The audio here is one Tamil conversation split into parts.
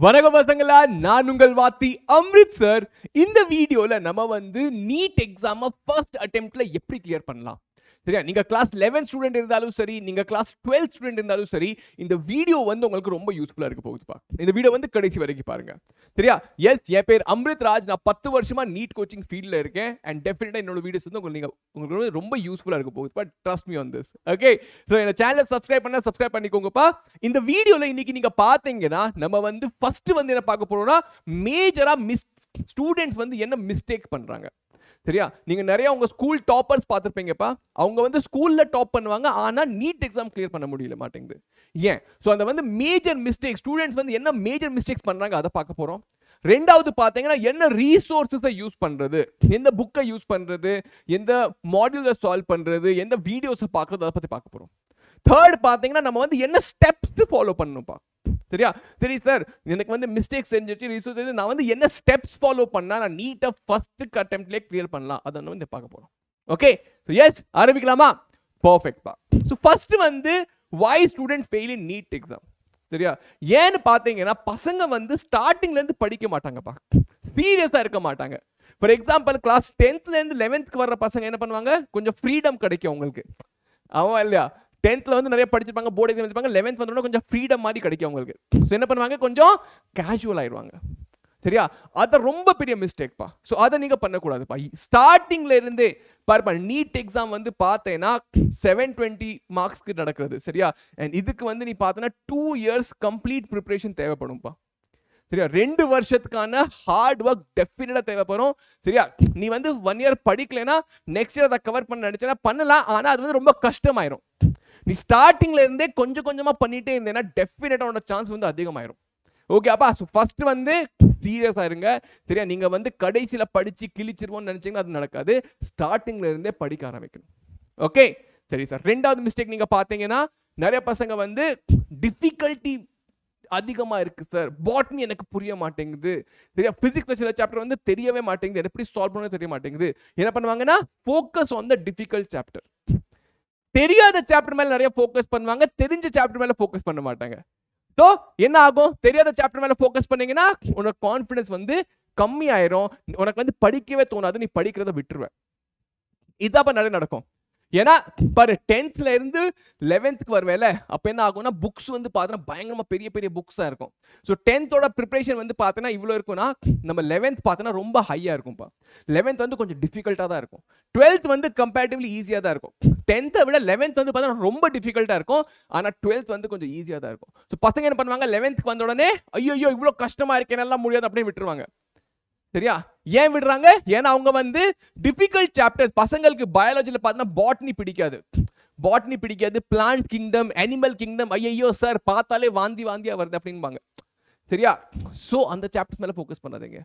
வணக்கம் பசங்களா நான் உங்கள் வாத்தி அம்ரித் சார் இந்த வீடியோல நம்ம வந்து நீட் எக்ஸாமை ஃபர்ஸ்ட் அட்டெம்ப்டில் எப்படி கிளியர் பண்ணலாம்? சரியா நீங்க கிளாஸ் 11 ஸ்டூடெண்ட் இருந்தாலும் சரி நீங்க கிளாஸ் 12 ஸ்டூடெண்ட் இருந்தாலும் சரி இந்த வீடியோ வந்து உங்களுக்கு ரொம்ப யூஸ்ஃபுல்லா இருக்க போகுதுப்பா. இந்த வீடியோ வந்து கடைசி வரைக்கும் பாருங்க. சரியா எஸ் என் பேர் அம்ரித் ராஜ். நான் பத்து வருஷமா நீட் கோச்சிங் ஃபீல்ட்ல இருக்கேன். அண்ட் டெஃபினட்டா என்னோட வீடியோஸ் வந்து உங்களுக்கு நீங்க உங்களுக்கு வந்து ரொம்ப யூஸ்ஃபுல்லா இருக்க போகுது. But trust me on this okay so இந்த சேனலை சப்ஸ்கிரைப் பண்ண சப்ஸ்கிரைப் பண்ணிக்கோங்கப்பா. இந்த வீடியோல இன்னைக்கு நீங்க பாத்தீங்கன்னா நம்ம வந்து ஃபர்ஸ்ட் வந்து என்ன பார்க்க போறோம்னா மேஜரா மிஸ் ஸ்டூடெண்ட்ஸ் வந்து என்ன மிஸ்டேக் பண்றாங்க. சரியா? நீங்க நிறைய உங்க ஸ்கூல் டாப்பர்ஸ் பார்த்துருப்பீங்கப்பா. அவங்க வந்து ஸ்கூல்ல டாப் பண்ணுவாங்க ஆனா நீட் எக்ஸாம் கிளியர் பண்ண முடியல மாட்டேங்குது. ஏன்? ஸோ அந்த வந்து மேஜர் மிஸ்டேக் ஸ்டூடெண்ட்ஸ் வந்து என்ன மேஜர் மிஸ்டேக்ஸ் பண்றாங்க அதை பார்க்க போறோம். ரெண்டாவது பார்த்தீங்கன்னா என்ன ரீசோர்ஸஸை யூஸ் பண்றது? எந்த புக்கை யூஸ் பண்றது? எந்த மாடியூலை சால்வ் பண்றது? எந்த வீடியோஸை பார்க்குறது? அதை பத்தி பார்க்க போறோம். தேர்ட் பார்த்தீங்கன்னா நம்ம வந்து என்ன ஸ்டெப்ஸ் ஃபாலோ பண்ணணும்ப்பா சரியா? சரி சார் எனக்கு வந்து மிஸ்டேக் செஞ்சிச்சு ரிசோர்ஸ் நான் வந்து என்ன ஸ்டெப்ஸ் ஃபாலோ பண்ணால் நான் நீட்டாக ஃபஸ்ட்டு அட்டெம்ப்ட்லேயே கிளியர் பண்ணலாம். அதை வந்து பார்க்க போகிறோம் ஓகே ஸோ எஸ் ஆரம்பிக்கலாமா? பர்ஃபெக்ட்பா ஸோ ஃபஸ்ட்டு வந்து why student fail in NEET exam சரியா? ஏன்னு பார்த்தீங்கன்னா பசங்க வந்து ஸ்டார்டிங்லேருந்து படிக்க மாட்டாங்கப்பா. சீரியஸாக இருக்க மாட்டாங்க. ஃபார் எக்ஸாம்பிள் கிளாஸ் டென்த்லேருந்து லெவன்த்துக்கு வர்ற பசங்க என்ன பண்ணுவாங்க? கொஞ்சம் ஃப்ரீடம் கிடைக்கும் அவங்களுக்கு. அவன் இல்லையா? டென்த்தில் வந்து நிறைய படிச்சிருப்பாங்க போர்டு எக்ஸாம் வச்சிருப்பாங்க லெவன்த் வந்தோடனே கொஞ்சம் ஃப்ரீடம் மாதிரி கிடைக்கும் அவங்களுக்கு. ஸோ என்ன பண்ணுவாங்க? கொஞ்சம் கேஷுவல் ஆயிடுவாங்க. சரியா? அதை ரொம்ப பெரிய மிஸ்டேக்ப்பா ஸோ அதை நீங்கள் பண்ணக்கூடாதுப்பா. ஸ்டார்டிங்கில் இருந்து பாருப்பா நீட் எக்ஸாம் வந்து பார்த்தேன்னா செவன் டுவெண்ட்டி மார்க்ஸ்க்கு நடக்கிறது. சரியா? அண்ட் இதுக்கு வந்து நீ பார்த்தனா டூ இயர்ஸ் கம்ப்ளீட் ப்ரிப்பரேஷன் தேவைப்படும்ப்பா சரியா? ரெண்டு வருஷத்துக்கான ஹார்ட் ஒர்க் டெஃபினட்டாக தேவைப்படும். சரியா? நீ வந்து ஒன் இயர் படிக்கலைன்னா நெக்ஸ்ட் இயர் அதை கவர் பண்ண நினச்சேன்னா பண்ணலாம். ஆனால் அது வந்து ரொம்ப கஷ்டமாயிரும். நீ ஸ்டார்டிங்ல இருந்தே கொஞ்சம் கொஞ்சமா பண்ணிட்டே இருந்தேன்னா டெஃபினட்டா உன்னோட சான்ஸ் வந்து அதிகமாயிரும். ஓகே அப்பா ஸோ ஃபர்ஸ்ட் வந்து சீரியஸா இருங்க. சரியா? நீங்க வந்து கடைசியில படிச்சு கிழிச்சிருவோம்னு நினைச்சீங்கன்னா அது நடக்காது. ஸ்டார்டிங்ல இருந்தே படிக்க ஆரம்பிக்கணும். ஓகே சரி சார் ரெண்டாவது மிஸ்டேக் நீங்க பாத்தீங்கன்னா நிறைய பசங்க வந்து டிஃபிகல்ட்டி அதிகமாக இருக்குது சார் பாட்னி எனக்கு புரிய மாட்டேங்குது. சரியா? ஃபிசிக்ஸில் சில சாப்டர் வந்து தெரியவே மாட்டேங்குது. எப்படி சால்வ் பண்ணவே தெரிய மாட்டேங்குது. என்ன பண்ணுவாங்கன்னா focus on the difficult chapter தெரியாத சாப்டர் மேல நிறைய ஃபோக்கஸ் பண்ணுவாங்க தெரிஞ்ச சாப்டர் மேல ஃபோக்கஸ் பண்ண மாட்டாங்க. ஸோ என்ன ஆகும்? தெரியாத சாப்டர் மேல ஃபோக்கஸ் பண்ணீங்கன்னா உனக்கு கான்ஃபிடன்ஸ் வந்து கம்மி ஆயிரும் உனக்கு வந்து படிக்கவே தோணாது நீ படிக்கிறத விட்டுருவ. இதான் நிறைய நடக்கும். ஏன்னா பாரு டென்த்ல இருந்து லெவன்த்துக்கு வருவேல அப்போ என்ன ஆகும்னா புக்ஸ் வந்து பார்த்தோன்னா பயங்கரமா பெரிய பெரிய புக்ஸாக இருக்கும். ஸோ டென்த்தோட ப்ரிப்பரேஷன் வந்து பார்த்தோன்னா இவ்வளோ இருக்கும்னா நம்ம லெவன்த் பார்த்தோன்னா ரொம்ப ஹையாக இருக்கும்ப்பா. லெவன்த் வந்து கொஞ்சம் டிஃபிகல்ட்டாக தான் இருக்கும். டுவெல்த் வந்து கம்பேரிட்டிவ்லி ஈஸியாக தான் இருக்கும். டென்த்தை விட லெவன்த் வந்து பார்த்தோன்னா ரொம்ப டிஃபிகல்ட்டாக இருக்கும். ஆனால் டுவெல்த் வந்து கொஞ்சம் ஈஸியாக தான் இருக்கும். ஸோ பசங்க என்ன பண்ணுவாங்க லெவன்த்துக்கு வந்த உடனே ஐயோ இவ்வளோ கஷ்டமாக இருக்கேன் எல்லாம் முடியாது அப்படியே விட்டுருவாங்க. சரியா? ஏன் விடுறாங்க? ஏன்னா அவங்க வந்து டிஃபிகல்ட் சாப்டர்ஸ் பசங்களுக்கு பயாலஜியில் பார்த்தீங்கன்னா பாட்னி பிடிக்காது. பாட்னி பிடிக்காது. பிளான்ட் கிங்டம் அனிமல் கிங்டம் ஐயோ சார் பார்த்தாலே வாந்தி வாந்தியா வருது அப்படின்பாங்க. சரியா? ஸோ அந்த சாப்டர்ஸ் மேலே ஃபோக்கஸ் பண்ணாதீங்க.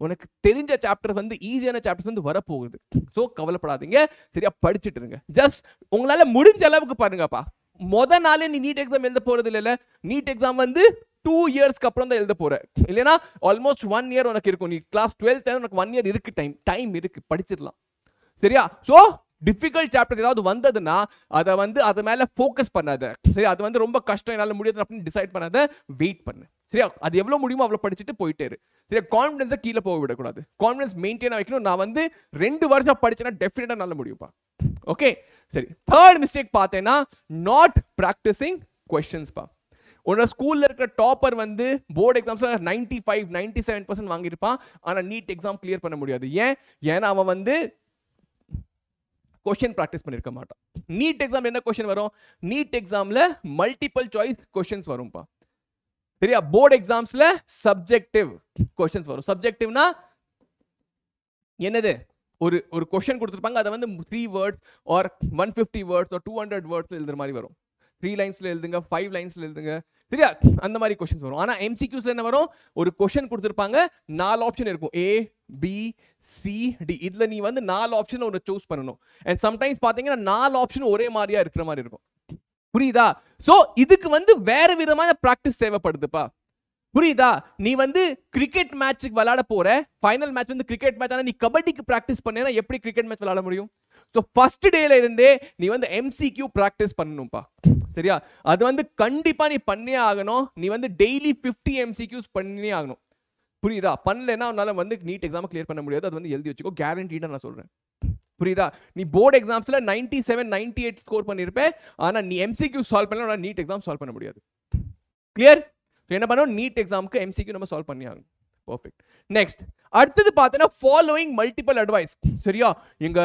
உனக்கு தெரிஞ்ச சாப்டர் வந்து ஈஸியான சாப்டர்ஸ் வந்து வரப்போகுது. ஸோ கவலைப்படாதீங்க. சரியா? படிச்சுட்டு இருங்க. ஜஸ்ட் உங்களால் முடிஞ்ச அளவுக்கு பாருங்கப்பா. மொதல் நாளே நீ நீட் எக்ஸாம் எழுத போகிறது இல்லைல்ல நீட் எக்ஸாம் வந்து டூ இயர்ஸ்க்கு அப்புறம் தான் எழுத போற. இல்லைனா ஆல்மோஸ்ட் ஒன் இயர் உனக்கு இருக்கும். நீ கிளாஸ் டுவெல்த் உனக்கு ஒன் இயர் இருக்கு டைம் டைம் இருக்கு படிச்சிடலாம். சரியா? ஸோ டிஃபிகல்ட் சாப்டர் ஏதாவது வந்ததுன்னா அதை வந்து அது மேலே ஃபோக்கஸ் பண்ணாத. சரி அது வந்து ரொம்ப கஷ்டம் என்னால் முடியாது அப்படின்னு டிசைட் பண்ணாத வெயிட் பண்ணு. சரியா? அது எவ்வளோ முடியுமோ அவ்வளோ படிச்சுட்டு போயிட்டே இரு. சரியா? கான்ஃபிடன்ஸை கீழே போக விடக்கூடாது. கான்ஃபிடன்ஸ் மெயின்டைன் வைக்கணும். நான் வந்து ரெண்டு வருஷம் படிச்சேன்னா டெஃபினட்டாக நல்ல முடியும்ப்பா ஓகே சரி. தேர்ட் மிஸ்டேக் பார்த்தேன்னா நாட் ப்ராக்டிசிங் கொஷின்ஸ்ப்பா உன்னோட ஸ்கூலில் இருக்கிற டாப்பர் வந்து board எக்ஸாம்ஸில் ninety five ninety seven percent வாங்கியிருப்பான். ஆனால் நீட் எக்ஸாம் கிளியர் பண்ண முடியாது. ஏன்? ஏன்னா அவன் வந்து கொஷின் ப்ராக்டிஸ் பண்ணியிருக்க மாட்டான். நீட் எக்ஸாம் என்ன கொஷின் வரும்? நீட் எக்ஸாமில் மல்டிபிள் சாய்ஸ் கொஷின்ஸ் வரும்ப்பா சரியா? போர்டு எக்ஸாம்ஸில் சப்ஜெக்டிவ் கொஷின்ஸ் வரும். சப்ஜெக்டிவ்னா என்னது? ஒரு ஒரு கொஷின் கொடுத்துருப்பாங்க. அதை வந்து three words or one fifty words or two hundred words எழுதுற மாதிரி வரும். த்ரீ லைன்ஸில் எழுதுங்க ஃபைவ் லைன்ஸில் எழுதுங்க. சரியா? அந்த மாதிரி கொஷின்ஸ் வரும். ஆனால் எம்சிக்யூஸ்ல என்ன வரும்? ஒரு கொஷின் கொடுத்துருப்பாங்க. நாலு ஆப்ஷன் இருக்கும். ஏ பி சி டி இதில் நீ வந்து நாலு ஆப்ஷன் ஒன்று சூஸ் பண்ணணும். அண்ட் சம்டைம்ஸ் பார்த்தீங்கன்னா நாலு ஆப்ஷன் ஒரே மாதிரியா இருக்கிற மாதிரி இருக்கும். புரியுதா? ஸோ இதுக்கு வந்து வேற விதமான ப்ராக்டிஸ் தேவைப்படுதுப்பா. புரியுதா? நீ வந்து கிரிக்கெட் மேட்ச்சுக்கு விளையாட போற. ஃபைனல் மேட்ச் வந்து கிரிக்கெட் மேட்ச் ஆனால் நீ கபடிக்கு ப்ராக்டிஸ் பண்ணேன்னா எப்படி கிரிக்கெட் மேட்ச் விளையாட முடியும்? ஸோ ஃபர்ஸ்ட் டேல இருந்தே நீ வந்து எம்சிக்யூ ப்ராக்டிஸ் பண்ணணும்ப்பா. சரியா? அது வந்து கண்டிப்பா நீ பண்ணியே ஆகணும். நீ வந்து டெய்லி ஃபிஃப்டி எம்சிக்யூஸ் பண்ணியே ஆகணும். புரியுதா? பண்ணலைன்னா உன்னால வந்து நீட் எக்ஸாம் கிளியர் பண்ண முடியாது. அது வந்து எழுதி வச்சுக்கோ. கேரண்டீடாக நான் சொல்றேன். புரியுதா? நீ board எக்ஸாம்ஸ்ல ninety seven ninety eight score பண்ணியிருப்பேன் ஆனா நீ எம்சிக்யூ சால்வ் பண்ணலாம் நீட் எக்ஸாம் சால்வ் பண்ண முடியாது. கிளியர் என்ன பண்ணோம் நீட் எக்ஸாமுக்கு எம்சிக்யூ நம்ம சால்வ் பண்ணி ஆகணும். பர்ஃபெக்ட் நெக்ஸ்ட் அடுத்தது பார்த்தீங்கன்னா ஃபாலோயிங் மல்டிபிள் அட்வைஸ் சரியா? எங்க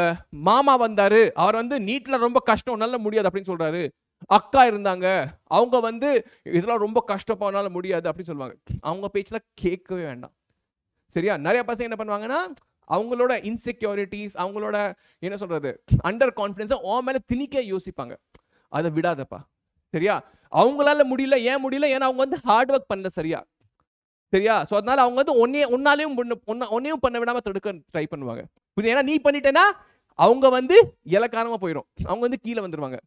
மாமா வந்தாரு. அவர் வந்து நீட்ல ரொம்ப கஷ்டம். நல்ல முடியாது அப்படின்னு சொல்றாரு. அக்கா இருந்தாங்க. அவங்க வந்து இதெல்லாம் ரொம்ப கஷ்டப்பானால முடியாது அப்படின்னு சொல்லுவாங்க. அவங்க பேச்சுல கேட்கவே வேண்டாம். சரியா? நிறைய பசங்க என்ன பண்ணுவாங்கன்னா அவங்களோட இன்செக்யூரிட்டிஸ் அவங்களோட என்ன சொல்றது அண்டர் கான்ஃபிடென்ஸை உன் மேலே திணிக்க யோசிப்பாங்க. அதை விடாதப்பா. சரியா? அவங்களால முடியல ஏன் முடியல? ஏன்னா அவங்க வந்து ஹார்ட் ஒர்க் பண்ணல சரியா? சரியா? ஸோ அதனால அவங்க வந்து ஒன்னே ஒன்னாலையும் ஒன்னையும் பண்ண விடாம தடுக்க ட்ரை பண்ணுவாங்க. புரியுது? ஏன்னா நீ பண்ணிட்டேன்னா அவங்க வந்து இலக்காரமாக போயிடும் அவங்க வந்து கீழே வந்துருவாங்க.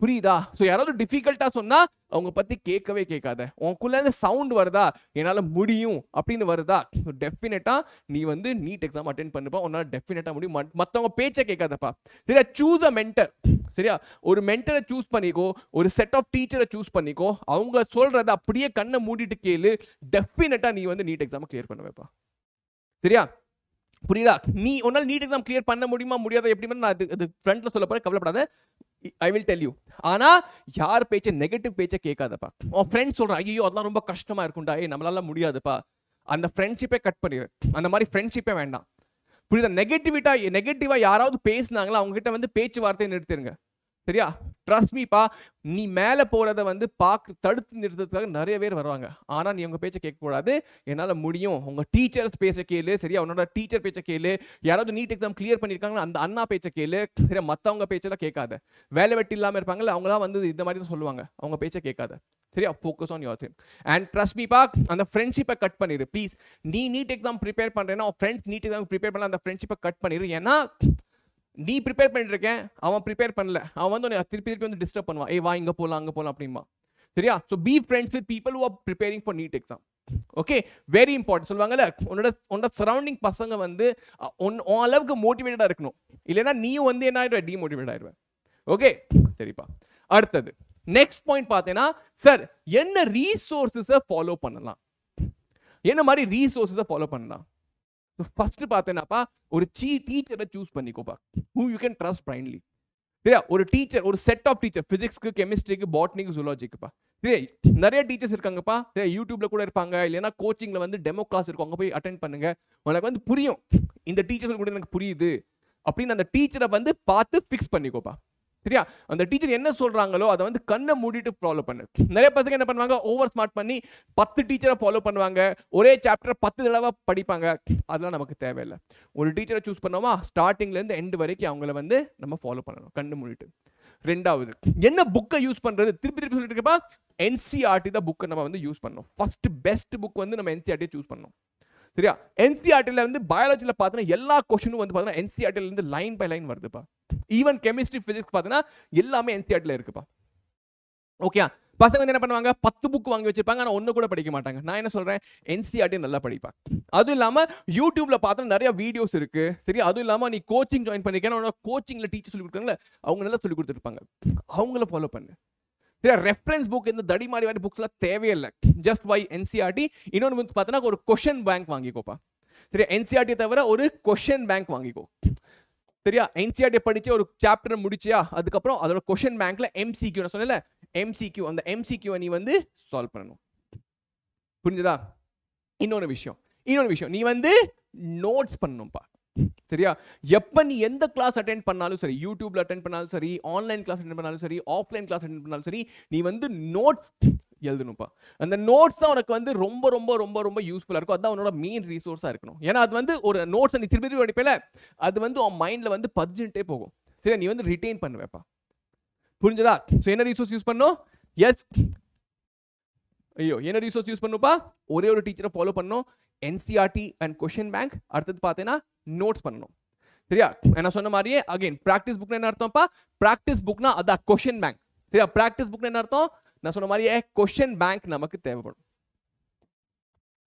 புரியுதா? ஸோ யாராவது டிஃபிகல்ட்டாக சொன்னால் அவங்க பற்றி கேட்கவே கேட்காத. உனக்குள்ள சவுண்ட் வருதா? என்னால் முடியும் அப்படின்னு வருதா? டெஃபினட்டாக நீ வந்து நீட் எக்ஸாம் அட்டென்ட் பண்ணுப்பா. உன்னால் டெஃபினட்டாக முடியும். மற்றவங்க பேச்சை கேட்காதப்பா. சரியா? சூஸ் அ மென்டர் சரியா? ஒரு மென்டரை சூஸ் பண்ணிக்கோ. ஒரு செட் ஆஃப் டீச்சரை சூஸ் பண்ணிக்கோ. அவங்க சொல்கிறத அப்படியே கண்ணை மூடிட்டு கேளு. டெஃபினட்டாக நீ வந்து நீட் எக்ஸாமை கிளியர் பண்ண வைப்பா சரியா? புரியுதா? நீ உன்னால் நீட் எக்ஸாம் கிளியர் பண்ண முடியுமா? முடியாத? எப்படி நான் அது அது ஃப்ரண்ட்ல சொல்ல போறேன் கவலைப்படாத. ஐ வில் டெல் யூ ஆனால் யார் பேச்சை நெகட்டிவ் பேச்சை கேட்காதப்பா. உன் ஃப்ரெண்ட்ஸ் சொல்கிறான் ஐயோ அதெல்லாம் ரொம்ப கஷ்டமாக இருக்கும்டா. ஏ நம்மளால முடியாதுப்பா. அந்த ஃப்ரெண்ட்ஷிப்பே கட் பண்ணிடு அந்த மாதிரி ஃப்ரெண்ட்ஷிப்பே வேண்டாம். புரியுதா? நெகட்டிவிட்டா நெகட்டிவாக யாராவது பேசினாங்களா அவங்ககிட்ட வந்து பேச்சுவார்த்தையை நிறுத்திடுங்க சரியா? ட்ரஸ்ட் மீப்பா நீ மேலே போகிறத வந்து பார்க்க தடுத்து நிறுத்துறதுக்காக நிறைய பேர் வருவாங்க. ஆனா நீ உங்க பேச்சை கேட்கக்கூடாது. என்னால முடியும். உங்க டீச்சர்ஸ் பேச கேளு. சரியா? உன்னோட டீச்சர் பேச்சை கேளு. யாராவது நீட் எக்ஸாம் கிளியர் பண்ணிருக்காங்கன்னா அந்த அண்ணா பேச்சை கேளு. சரியா? மத்தவங்க பேச்செல்லாம் கேட்காத. வேலை வெட்டி இல்லாமல் இருப்பாங்கல்ல அவங்களாம் வந்து இந்த மாதிரி தான் சொல்லுவாங்க. அவங்க பேச்சை கேட்காத. சரியா? Focus on your thing and trust மீப்பா அந்த ஃப்ரெண்ட்ஷிப்பை கட் பண்ணிடு ப்ளீஸ் நீ நீட் எக்ஸாம் ப்ரிப்பேர் பண்ணுறேன்னா ஃப்ரெண்ட்ஸ் நீட் எக்ஸாம் ப்ரிப்பேர் பண்ண அந்த ஃப்ரெண்ட்ஷிப்பை கட் பண்ணிடு ஏன்னா நீ ப்ரிப்பேர் பண்ணிட்டுருக்கேன். அவன் ப்ரிப்பேர் பண்ணல. அவன் வந்து உன்னை திருப்பி திருப்பி வந்து டிஸ்டர்ப் பண்ணுவான். ஏ வா இங்கே போகலாம் அங்கே போகலாம் அப்படிமா சரியா? So be friends with people who are preparing for NEET exam okay very important சொல்லுவாங்கல்ல உன்னோட உன்னோட சரௌண்டிங் பசங்க வந்து உன் உன் அளவுக்கு மோட்டிவேட்டடாக இருக்கணும். இல்லைன்னா நீயும் வந்து என்ன ஆயிடுவ? டிமோட்டிவேட் ஆயிடுவேன் ஓகே சரிப்பா. அடுத்தது. நெக்ஸ்ட் பாயிண்ட் பார்த்தீங்கன்னா சார் என்ன ரீசோர்ஸஸை ஃபாலோ பண்ணலாம்? என்ன மாதிரி ரீசோர்ஸஸை ஃபாலோ பண்ணலாம்? ஃபர்ஸ்ட் பார்த்தேன்னாப்பா ஒரு சீ டீச்சரை choose பண்ணிக்கோப்பா. Who you can trust blindly சரியா? ஒரு டீச்சர் ஒரு செட் ஆஃப் டீச்சர் பிசிக்ஸ்க்கு கெமிஸ்ட்ரிக்கு பாட்னிக்கு ஜூலாஜிக்குப்பா சரியா? நிறைய டீச்சர்ஸ் இருக்காங்கப்பா. சரியா? யூடியூப்ல கூட இருப்பாங்க. இல்லைன்னா கோச்சிங்ல வந்து டெமோ கிளாஸ் இருக்கும். அங்க போய் அட்டென்ட் பண்ணுங்க. உனக்கு வந்து புரியும். இந்த டீச்சர்ஸ் கூட எனக்கு புரியுது. அப்படின்னு அந்த டீச்சரை வந்து பார்த்து ஃபிக்ஸ் பண்ணிக்கோப்பா. சரியா? அந்த டீச்சர் என்ன சொல்கிறாங்களோ அதை வந்து கண்ணை மூடிட்டு ஃபாலோ பண்ணு. நிறைய பசங்க என்ன பண்ணுவாங்க? ஓவர் ஸ்மார்ட் பண்ணி பத்து டீச்சரை ஃபாலோ பண்ணுவாங்க. ஒரே சாப்டர் பத்து தடவை படிப்பாங்க. அதெல்லாம் நமக்கு தேவையில்லை. ஒரு டீச்சரை சூஸ் பண்ணோமா? ஸ்டார்டிங்லேருந்து எண்டு வரைக்கும் அவங்கள வந்து நம்ம ஃபாலோ பண்ணணும். கண்ணு மூடிட்டு. ரெண்டாவது என்ன புக்கை யூஸ் பண்ணுறது திருப்பி திருப்பி சொல்லிட்டு இருக்கப்பா என்சிஆர்டி தான் புக்கை நம்ம வந்து யூஸ் பண்ணணும். ஃபஸ்ட்டு பெஸ்ட் புக் வந்து நம்ம என்சிஆர்டியை சூஸ் பண்ணோம் சரியா? என்சிஆர்டியில் வந்து பயாலஜியில் பார்த்தீங்கன்னா எல்லா கொஷனும் வந்து பார்த்தீங்கன்னா என்சிஆர்டில இருந்து லைன் பை லைன் வருதுப்பா. ஈவன் கெமிஸ்ட்ரி ஃபிசிக்ஸ் பார்த்தீங்கன்னா எல்லாமே என்சிஆர்டியில் இருக்குப்பா. ஓகே பசங்க வந்து என்ன பண்ணுவாங்க? பத்து புக் வாங்கி வச்சிருப்பாங்க. ஆனால் ஒன்று கூட படிக்க மாட்டாங்க. நான் என்ன சொல்றேன்? என்சிஆர்டி நல்லா படிப்பா. அதுவும் இல்லாமல் யூடியூப்ல பார்த்தா நிறைய வீடியோஸ் இருக்கு. சரி அதுவும் இல்லாமல் நீ கோச்சிங் ஜாயின் பண்ணிருக்கேன் கோச்சிங்ல டீச்சர் சொல்லி கொடுக்குறாங்களே அவங்க நல்லா சொல்லி கொடுத்துருப்பாங்க அவங்கள ஃபாலோ பண்ணு. ரெஃபரன்ஸ் புக் இந்த தடி மாடி மாதிரி புக்ஸ்லாம் தேவையில்லை ஜஸ்ட் வை என்சிஆர்டி இன்னொன்று வந்து பார்த்தீங்கன்னா ஒரு கொஷன் பேங்க் வாங்கிக்கோப்பா. சரியா? என்சிஆர்டி தவிர ஒரு கொஷன் பேங்க் வாங்கிக்கோ. சரியா? என்சிஆர்டி படிச்சு ஒரு சாப்டர் முடிச்சியா? அதுக்கப்புறம் அதோட கொஷன் பேங்க்ல எம்சிக்யூ நான் சொன்னல எம்சிக்யூ அந்த எம்சிக்யூ நீ வந்து சால்வ் பண்ணணும். புரிஞ்சுதா? இன்னொரு விஷயம். இன்னொரு விஷயம். நீ வந்து நோட்ஸ் பண்ணணும்ப்பா சரியா? எப்போ நீ எந்த கிளாஸ் அட்டென்ட் பண்ணாலும் சரி யூடியூப்ல அட்டென்ட் பண்ணாலும் சரி ஆன்லைன் கிளாஸ் அட்டென்ட் பண்ணாலும் சரி ஆஃப்லைன் கிளாஸ் அட்டென்ட் பண்ணாலும் சரி நீ வந்து நோட்ஸ் எழுதணும்ப்பா. அந்த நோட்ஸ் தான் உனக்கு வந்து ரொம்ப ரொம்ப ரொம்ப ரொம்ப யூஸ்ஃபுல்லாக இருக்கும். அதுதான் உன்னோட மெயின் ரிசோர்ஸாக இருக்கணும். ஏன்னா அது வந்து ஒரு நோட்ஸ் நீ திருப்பி திருப்பி படிப்பில அது வந்து உன் மைண்டில் வந்து பதிஞ்சுட்டே போகும். சரி நீ வந்து ரிட்டைன் பண்ணுவேப்பா. புரிஞ்சதா? ஸோ என்ன ரிசோர்ஸ் யூஸ் பண்ணும் எஸ் ஐயோ என்ன ரிசோர்ஸ் யூஸ் பண்ணுப்பா ஒரே ஒரு டீச்சரை ஃபாலோ பண்ணும் என்சிஆர்டி அண்ட் கொஷின் பேங்க் அடுத்தது பார்த்தீங்கன்னா நோட்ஸ் பண்ணணும். சரியா? நான் சொன்ன மாதிரியே அகைன் ப்ராக்டிஸ் புக்னா என்ன அர்த்தம்ப்பா ப்ராக்டிஸ் புக்னா அதான் கொஷின் பேங்க் சரியா? ப்ராக்டிஸ் புக்னா என்ன அர்த்தம்? நான் சொன்ன மாதிரியே கொஷின் பேங்க் நமக்கு தேவைப்படும்.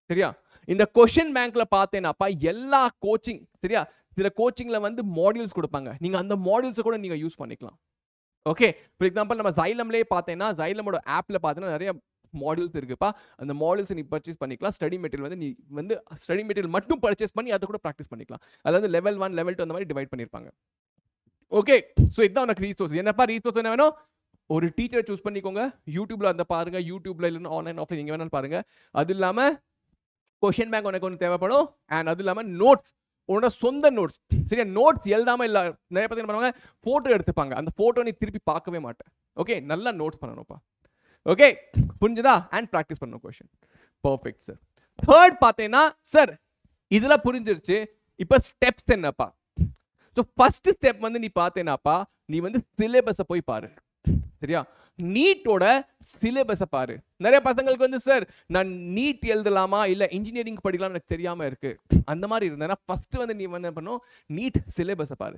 சரியா? இந்த கொஷின் பேங்க்ல பார்த்தேன்னாப்பா எல்லா கோச்சிங் சரியா? சில கோச்சிங்ல வந்து மாடியூல்ஸ் கொடுப்பாங்க. நீங்க அந்த மாடியூல்ஸை கூட நீங்க யூஸ் பண்ணிக்கலாம். ஓகே ஃபார் எக்ஸாம்பிள் நம்ம ஜைலம்லேயே பார்த்தேன்னா ஜைலமோட ஆப்ல பார்த்தீங்கன்னா நிறைய மாடியூல்ஸ் இருக்குப்பா. அந்த மாடல்ஸை நீ பர்ச்சேஸ் பண்ணிக்கலாம். ஸ்டடி மெட்டீரியல் வந்து நீ வந்து ஸ்டடி மெட்டீரியல் மட்டும் பர்ச்சேஸ் பண்ணி அதை கூட ப்ராக்டிஸ் பண்ணிக்கலாம். அதாவது லெவல் ஒன் லெவல் டூ அந்த மாதிரி டிவைட் பண்ணியிருப்பாங்க. ஓகே ஸோ இதுதான் உனக்கு ரீசோர்ஸ் என்னப்பா ரீசோர்ஸ் என்ன வேணும்? ஒரு டீச்சரை சூஸ் பண்ணிக்கோங்க. யூடியூப்ல அந்த பாருங்க. யூடியூப்ல இல்லைன்னா ஆன்லைன் ஆஃப்லைன் எங்கே வேணாலும் பாருங்க. அது இல்லாம கொஷின் பேங்க் உனக்கு ஒன்று தேவைப்படும். அண்ட் அது இல்லாமல் நோட்ஸ் உன்னோட சொந்த நோட்ஸ் சரியா? நோட்ஸ் எழுதாம இல்ல நிறைய பேர் என்ன பண்ணுவாங்க? போட்டோ எடுத்துப்பாங்க. அந்த போட்டோ நீ திருப்பி பார்க்கவே மாட்டேன். ஓகே நல்லா நோட்ஸ் பண்ணணும்ப்பா. ஓகே புரிஞ்சுதா? அண்ட் ப்ராக்டிஸ் பண்ண கொஷின் பர்ஃபெக்ட் சார் தேர்ட் பார்த்தீங்கன்னா சார் இதெல்லாம் புரிஞ்சிருச்சு. இப்போ ஸ்டெப்ஸ் என்னப்பா? ஸோ ஃபர்ஸ்ட் ஸ்டெப் வந்து நீ பார்த்தேனாப்பா நீ வந்து சிலேபஸை போய் பாரு. சரியா? நீட்டோட சிலேபஸை பாரு. நிறைய பசங்களுக்கு வந்து சார் நான் நீட் எழுதலாமா? இல்லை இன்ஜினியரிங் படிக்கலாம்? எனக்கு தெரியாம இருக்கு. அந்த மாதிரி இருந்தேன்னா ஃபர்ஸ்ட் வந்து நீ வந்து என்ன பண்ணும் நீட் சிலேபஸை பாரு.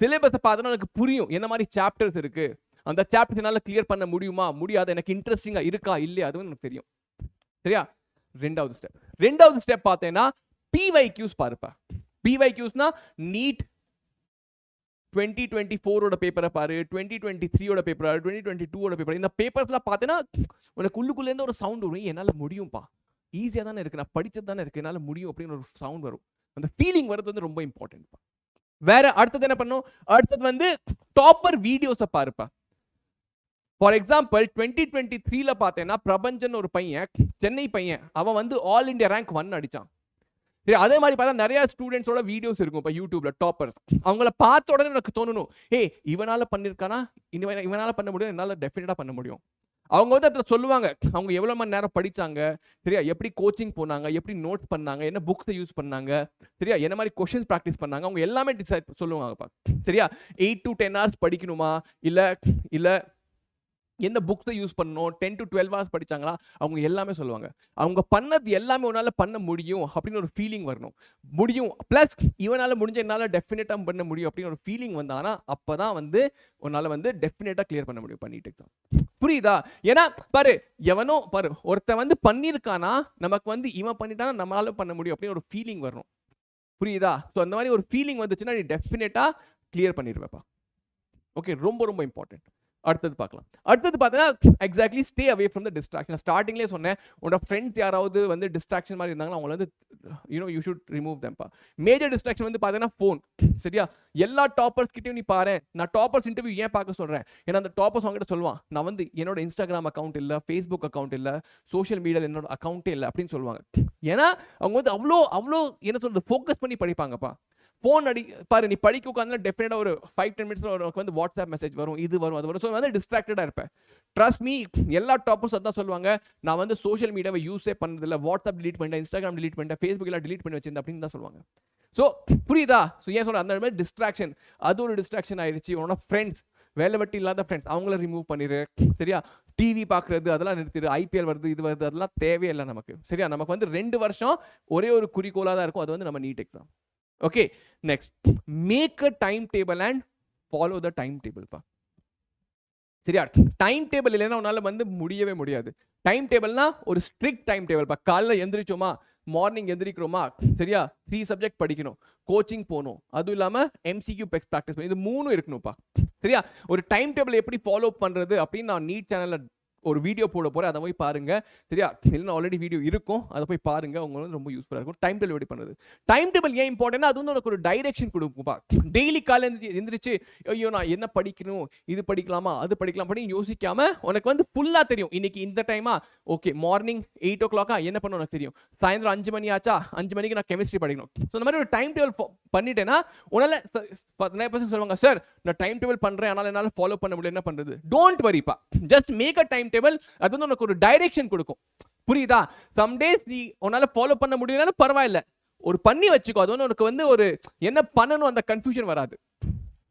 சிலேபஸை பார்த்தோன்னா எனக்கு புரியும். என்ன மாதிரி சாப்டர்ஸ் இருக்கு? அந்த சாப்டர் என்னால் கிளியர் பண்ண முடியுமா? முடியாது. எனக்கு இன்ட்ரெஸ்டிங்காக இருக்கா? இல்லையா? அதுவும் எனக்கு தெரியும். சரியா? ரெண்டாவது ஸ்டெப் ரெண்டாவது ஸ்டெப் பார்த்தேன்னா பிவை கியூஸ் பாருப்பா. பிவை கியூஸ்னா நீட் டுவெண்ட்டி டுவெண்ட்டி ஃபோரோட பேப்பரை பாரு டுவெண்ட்டி டுவெண்ட்டி த்ரீயோட பேப்பர் டுவெண்ட்டி டுவெண்ட்டி டூவோட பேப்பர் இந்த பேப்பர்ஸ்லாம் பார்த்தேன்னா உனக்கு உள்ளுக்குள்ளேருந்து ஒரு சவுண்ட் வரும். என்னால் முடியும்ப்பா ஈஸியாக தானே இருக்கு. நான் படிச்சது தானே இருக்கு. என்னால் முடியும் அப்படின்னு ஒரு சவுண்ட் வரும். அந்த ஃபீலிங் வரது வந்து ரொம்ப இம்பார்ட்டன்ட்ப்பா வேற அடுத்தது என்ன பண்ணும் அடுத்தது வந்து டாப்பர் வீடியோஸை பாருப்பா. ஃபார் எக்ஸாம்பிள் டுவெண்ட்டி டுவெண்ட்டி த்ரீல பார்த்தேன்னா பிரபஞ்சன் ஒரு பையன் சென்னை பையன். அவன் வந்து ஆல் இந்தியா ரேங்க் ஒன் அடிச்சான். சரி அதே மாதிரி பார்த்தா நிறைய ஸ்டூடெண்ட்ஸோட வீடியோஸ் இருக்கும். இப்போ யூடியூப்ல டாப்பர்ஸ் அவங்கள பார்த்த உடனே எனக்கு தோணணும். ஏய் இவனால பண்ணியிருக்கானா இவன் இவனால பண்ண முடியும்? என்னால் டெஃபினட்டாக பண்ண முடியும். அவங்க வந்து அதில் சொல்லுவாங்க அவங்க எவ்வளோ மணி நேரம் படிச்சாங்க? சரியா? எப்படி கோச்சிங் போனாங்க? எப்படி நோட்ஸ் பண்ணாங்க? என்ன புக்ஸை யூஸ் பண்ணாங்க? சரியா? என்ன மாதிரி கொஷின்ஸ் ப்ராக்டிஸ் பண்ணாங்க? அவங்க எல்லாமே டிசைட் சொல்லுவாங்கப்பா சரியா? எயிட் டு டென் ஹவர்ஸ் படிக்கணுமா? இல்லை இல்லை எந்த புக்ஸை யூஸ் பண்ணணும்? டென் டு டுவெல் ஹவர்ஸ் படிச்சாங்களா? அவங்க எல்லாமே சொல்லுவாங்க. அவங்க பண்ணது எல்லாமே உன்னால் பண்ண முடியும் அப்படின்னு ஒரு ஃபீலிங் வரணும். முடியும். ப்ளஸ் இவனால் முடிஞ்ச என்னால் டெஃபினட்டாக பண்ண முடியும் அப்படின்னு ஒரு ஃபீலிங் வந்தாங்கன்னா அப்போ தான் வந்து உன்னால் வந்து டெஃபினட்டாக கிளியர் பண்ண முடியும் பண்ணிட்டு தான் புரியுதா? ஏன்னா பாரு எவனோ பாரு ஒருத்தன் வந்து பண்ணியிருக்கானா நமக்கு வந்து இவன் பண்ணிட்டானா நம்மளால பண்ண முடியும் அப்படின்னு ஒரு ஃபீலிங் வரணும். புரியுதா? ஸோ அந்த மாதிரி ஒரு ஃபீலிங் வந்துச்சுன்னா நீ டெஃபினட்டாக கிளியர் பண்ணிடுவேப்பா. ஓகே ரொம்ப ரொம்ப இம்பார்ட்டன்ட் அடுத்தது பார்க்கலாம். அடுத்தது பார்த்தீங்கன்னா exactly stay away from the distraction ஸ்டார்டிங்லேயே சொன்னேன் உன்னோட ஃப்ரெண்ட்ஸ் யாராவது வந்து டிஸ்ட்ராக்ஷன் மாதிரி இருந்தாங்கன்னா அவங்கள வந்து you know you should remove Thamba major distraction வந்து பார்த்தீங்கன்னா ஃபோன் சரியா? எல்லா டாப்பர்ஸ் கிட்டையும் நீ பாரு. நான் டாப்பர்ஸ் இன்டர்வியூ ஏன் பார்க்க சொல்கிறேன் ஏன்னா அந்த டாப்பர்ஸ் அவங்ககிட்ட சொல்லுவான் நான் வந்து என்னோட இன்ஸ்டாகிராம் அக்கௌண்ட் இல்லை ஃபேஸ்புக் அக்கௌண்ட் இல்லை சோஷியல் மீடியாவில் என்னோட அக்கௌண்ட்டே இல்லை அப்படின்னு சொல்லுவாங்க. ஏன்னா அவங்க வந்து அவ்வளோ அவ்வளோ என்ன சொல்றது ஃபோக்கஸ் பண்ணி படிப்பாங்கப்பா. ஃபோன் அடி பாரு நீ படிக்க உட்காந்து டெஃபினட்டாக ஒரு ஃபைவ் டென் மினிட்ஸில் உனக்கு வந்து வாட்ஸ்அப் மெசேஜ் வரும் இது வரும் அது வரும். ஸோ வந்து டிஸ்ட்ராக்டடாக இருப்பேன். ட்ரஸ்ட் மீ எல்லா டாப்பர்ஸ் அதான் சொல்லுவாங்க. நான் வந்து சோஷியல் மீடியாவை யூஸே பண்ணதில்ல. வாட்ஸ்அப் டிலீட் பண்ணிட்டேன் இன்ஸ்டாகிராம் டிலீட் பண்ணிட்டேன் ஃபேஸ்புக் எல்லாம் டிலீட் பண்ணி வச்சிருந்தேன் அப்படின்னு தான் சொல்லுவாங்க. ஸோ புரியுதா? ஸோ ஏன் சொல்கிறேன் அந்த மாதிரி டிஸ்ட்ராக்ஷன் அது ஒரு டிஸ்ட்ராக்ஷன் ஆயிடுச்சு உன்னோட ஃப்ரெண்ட்ஸ் வேலை வெட்டி இல்லாத ஃப்ரெண்ட்ஸ் அவங்கள ரிமூவ் பண்ணிடு சரியா? டிவி பார்க்குறது அதெல்லாம் நிறுத்திடு ஐபிஎல் வருது இது வருது அதெல்லாம் தேவையில்லை நமக்கு. சரியா? நமக்கு வந்து ரெண்டு வருஷம் ஒரே ஒரு குறிக்கோளாக தான் இருக்கும். அது வந்து நம்ம NEET exam okay next make a time table and follow the time டேபிள்ப்பா சரியா? டைம் டேபிள் இல்லைன்னா உன்னால் வந்து முடியவே முடியாது. டைம் டேபிள்னா ஒரு ஸ்ட்ரிக்ட் டைம் டேபிள்ப்பா காலைல எந்திரிச்சோமா? மார்னிங் எந்திரிக்கிறோமா? சரியா? த்ரீ சப்ஜெக்ட் படிக்கணும். கோச்சிங் போகணும். அதுவும் இல்லாமல் எம்சிக்யூ பெக்ஸ் ப்ராக்டிஸ் இது மூணும் இருக்கணும்ப்பா சரியா? ஒரு டைம் டேபிள் எப்படி ஃபாலோ பண்ணுறது அப்படின்னு நான் நீட் சேனலில் ஒரு வீடியோ போட போகிறேன் அதை போய் பாருங்க. சரியா? இல்லைன்னா ஆல்ரெடி வீடியோ இருக்கும். அதை போய் பாருங்க. உங்களுக்கு வந்து ரொம்ப யூஸ்ஃபுல்லாக இருக்கும். டைம் டேபிள் எப்படி பண்ணுறது டைம் டேபிள் ஏன் இம்பார்ட்டன்ட் அது வந்து உனக்கு ஒரு டைரெக்ஷன் கொடுக்கும்பா. டெய்லி காலையில் எந்திரி எந்திரிச்சு ஐயோ நான் என்ன படிக்கணும்? இது படிக்கலாமா? அது படிக்கலாம்? அப்படின்னு யோசிக்காம உனக்கு வந்து ஃபுல்லாக தெரியும். இன்னைக்கு இந்த டைமா ஓகே மார்னிங் எயிட் ஓ கிளாக்கா என்ன பண்ண உனக்கு தெரியும்? சாயந்தரம் அஞ்சு மணி ஆச்சா? அஞ்சு மணிக்கு நான் கெமிஸ்ட்ரி படிக்கணும். ஸோ இந்த மாதிரி ஒரு டைம் டேபிள் பண்ணிட்டேன்னா உன்னால நிறைய பசங்க சொல்லுவாங்க சார் நான் டைம் டேபிள் பண்ணுறேன் ஆனால் என்னால் ஃபாலோ பண்ண முடியல. என்ன பண்ணுறது don't வரிப்பா just make a time table அது வந்து உனக்கு ஒரு டைரெக்ஷன் கொடுக்கும். புரியுதா? சம் டேஸ் நீ உன்னால ஃபாலோ பண்ண முடியலனாலும் பரவாயில்ல. ஒரு பண்ணி வச்சுக்கோ. அது வந்து உனக்கு வந்து ஒரு என்ன பண்ணணும் அந்த கன்ஃபியூஷன் வராது.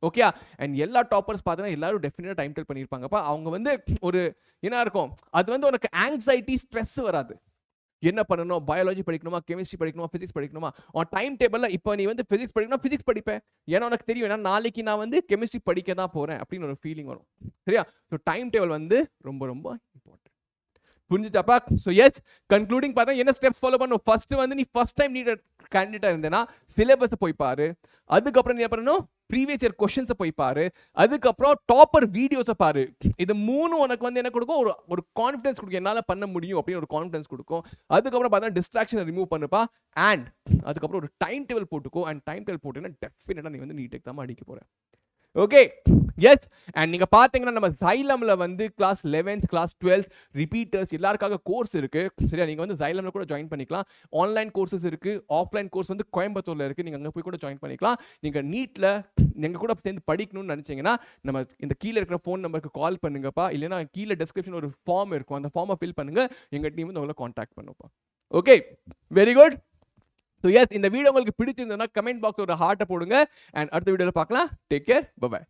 ஓகே அண்ட் எல்லா டாப்பர்ஸ் பார்த்தீங்கன்னா எல்லாரும் டெஃபினட்டாக டைம் டெல் பண்ணியிருப்பாங்கப்பா. அவங்க வந்து ஒரு என்ன இருக்கும்? அது வந்து உனக்கு ஆங்ஸைட்டி ஸ்ட்ரெஸ் வராது. என்ன பண்ணணும்? பயாலஜி படிக்கணுமா? கெமிஸ்ட்ரி படிக்கணுமா? ஃபிசிக்ஸ் படிக்கணுமா? உன் டைம் டேபிளில் இப்போ நீ வந்து ஃபிசிக்ஸ் படிக்கணும் ஃபிசிக்ஸ் படிப்பேன் ஏன்னா உனக்கு தெரியும் ஏன்னா நாளைக்கு நான் வந்து கெமிஸ்ட்ரி படிக்க தான் போகிறேன் அப்படின்னு ஒரு ஃபீலிங் வரும். சரியா? ஸோ டைம் டேபிள் வந்து ரொம்ப ரொம்ப இம்பார்ட்டன்ட் புரிஞ்சுச்சாப்பா ஸோ எஸ் கன்க்ளூடிங் பார்த்தா என்ன ஸ்டெப்ஸ் ஃபாலோ பண்ணும் ஃபர்ஸ்ட் வந்து நீ ஃபர்ஸ்ட் டைம் நீட் கேண்டிடேட்டாக இருந்தேன்னா சிலபஸை போய் பாரு. அதுக்கப்புறம் நீ என்ன பண்ணணும்? ப்ரீவியஸ் இயர் கொஷின்ஸை போய் பாரு. அதுக்கப்புறம் டாப்பர் வீடியோஸை பாரு. இது மூணு உனக்கு வந்து என்ன கொடுக்கும்? ஒரு ஒரு கான்ஃபிடன்ஸ் கொடுக்கும். என்னால் பண்ண முடியும் அப்படின்னு ஒரு கான்ஃபிடன்ஸ் கொடுக்கும். அதுக்கப்புறம் பார்த்தா டிஸ்ட்ராக்ஷனை ரிமூவ் பண்ணுப்பா. அண்ட் அதுக்கப்புறம் ஒரு டைம் டேபிள் போட்டுக்கோ. அண்ட் டைம் டேபிள் போட்டுன்னா டெஃபினட்டாக நீ வந்து நீட் எக்ஸாம் அடிக்க போகிறேன் ஓகே எஸ் அண்ட் நீங்கள் பார்த்தீங்கன்னா நம்ம சைலமில் வந்து class eleventh class twelfth repeaters எல்லாருக்காக course இருக்குது சரியா? நீங்கள் வந்து சைலமில் கூட ஜாயின் பண்ணிக்கலாம். ஆன்லைன் கோர்சஸ் இருக்குது ஆஃப்லைன் கோர்ஸ் வந்து கோயம்புத்தூரில் இருக்குது நீங்கள் அங்கே போய் கூட ஜாயின் பண்ணிக்கலாம். நீங்கள் நீட்டில் எங்கள் கூட சேர்ந்து படிக்கணும்னு நினச்சிங்கன்னா நம்ம இந்த கீழே இருக்கிற ஃபோன் நம்பருக்கு கால் பண்ணுங்கப்பா. இல்லைன்னா கீழே டிஸ்கிரிப்ஷன் ஒரு ஃபார்ம் இருக்கும். அந்த ஃபார்மை ஃபில் பண்ணுங்கள் எங்கள் டீம் வந்து உங்களை காண்டாக்ட் பண்ணுப்பா okay very good so yes இந்த வீடியோ உங்களுக்கு பிடிச்சிருந்ததுன்னா கமெண்ட் பாக்ஸ் ஒரு ஹார்ட்டை போடுங்க. அண்ட் அடுத்த வீடியோவில் பார்க்கலாம். Take care bye bye